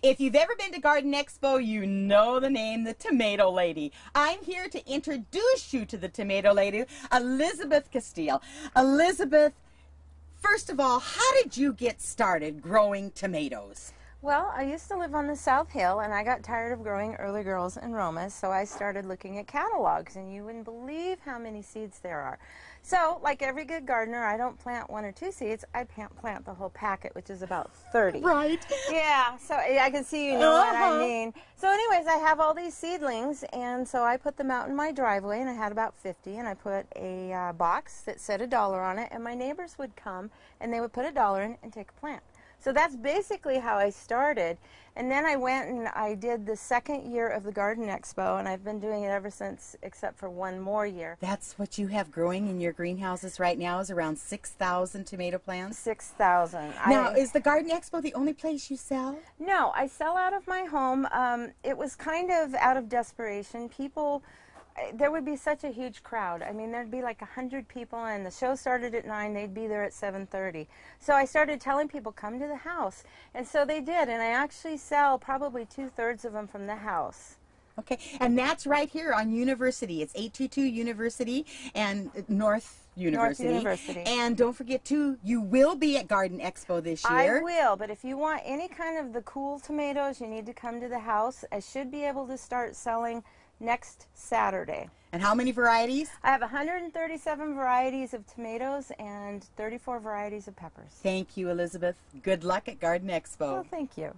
If you've ever been to Garden Expo, you know the name, the Tomato Lady. I'm here to introduce you to the Tomato Lady, Elizabeth Castile. Elizabeth, first of all, how did you get started growing tomatoes? Well, I used to live on the South Hill and I got tired of growing early girls and Romas, so I started looking at catalogs and you wouldn't believe how many seeds there are. So, like every good gardener, I don't plant one or two seeds, I plant the whole packet, which is about 30. Right. Yeah, so I can see you know uh -huh. what I Uh-huh. mean. So anyways, I have all these seedlings and so I put them out in my driveway and I had about 50 and I put a uh, box that said a dollar on it and my neighbors would come and they would put a dollar in and take a plant. So that's basically how I started. And then I went and I did the second year of the Garden Expo, and I've been doing it ever since, except for one more year. That's what you have growing in your greenhouses right now is around 6,000 tomato plants? 6,000. Now, I, is the Garden Expo the only place you sell? No, I sell out of my home. Um, it was kind of out of desperation. People there would be such a huge crowd. I mean, there'd be like a hundred people, and the show started at nine. They'd be there at seven thirty. So I started telling people, "Come to the house," and so they did. And I actually sell probably two thirds of them from the house. Okay, and that's right here on University. It's 822 University and North University. North University. And don't forget too, you will be at Garden Expo this year. I will, but if you want any kind of the cool tomatoes, you need to come to the house. I should be able to start selling next Saturday. And how many varieties? I have 137 varieties of tomatoes and 34 varieties of peppers. Thank you, Elizabeth. Good luck at Garden Expo. Well, thank you.